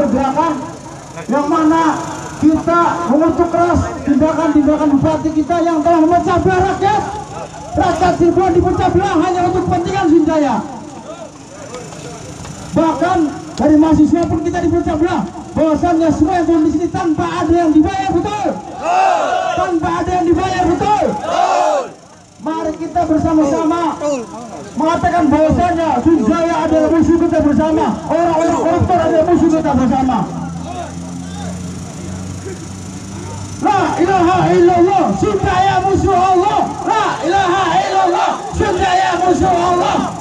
pergerakan yang mana kita mengutuk keras tindakan-tindakan bupati kita yang telah memecah belah rakyat. Rakyat Cirebon dipecah belah hanya untuk kepentingan Sinjaya bahkan dari mahasiswa pun kita dipecah belah. Bahwasannya semua yang di sini tanpa ada yang dibayar betul? Tanpa ada yang dibayar betul? Mari kita bersama-sama mengatakan bahwasanya Sunjaya adalah musuh kita bersama. Orang-orang koruptor adalah musuh Muhammad Osama. La ilaha illallah, cinta ya musuh Allah. La ilaha illallah, cinta ya musuh Allah.